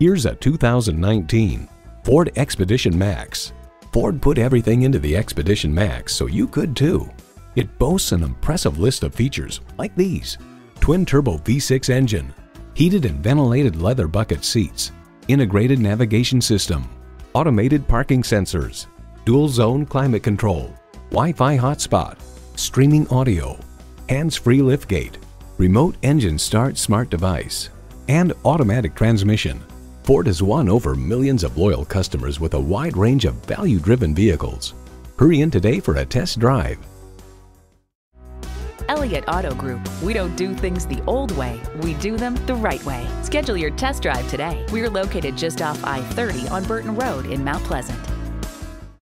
Here's a 2019 Ford Expedition Max. Ford put everything into the Expedition Max so you could too. It boasts an impressive list of features like these. Twin-turbo V6 engine, heated and ventilated leather bucket seats, integrated navigation system, automated parking sensors, dual zone climate control, Wi-Fi hotspot, streaming audio, hands-free liftgate, remote engine start smart device, and automatic transmission. Ford has won over millions of loyal customers with a wide range of value-driven vehicles. Hurry in today for a test drive. Elliott Auto Group. We don't do things the old way, we do them the right way. Schedule your test drive today. We're located just off I 30 on Burton Road in Mount Pleasant.